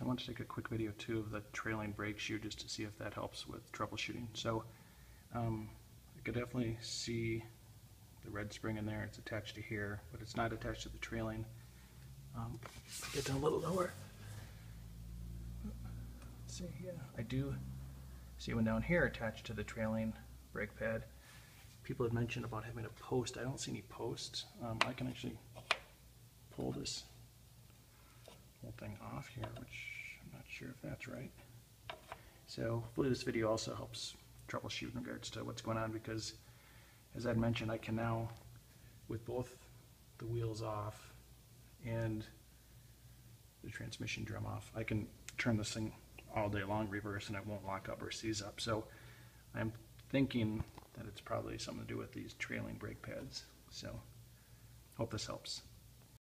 I want to take a quick video too of the trailing brake shoe just to see if that helps with troubleshooting. So um, I could definitely see the red spring in there. It's attached to here, but it's not attached to the trailing. Um, get down a little lower. Let's see, yeah, I do see one down here attached to the trailing brake pad. People had mentioned about having a post. I don't see any posts. Um, I can actually pull this whole thing off here, which I'm not sure if that's right. So hopefully this video also helps troubleshoot in regards to what's going on because as I'd mentioned, I can now, with both the wheels off and the transmission drum off, I can turn this thing all day long reverse and it won't lock up or seize up. So I'm thinking that it's probably something to do with these trailing brake pads. So hope this helps.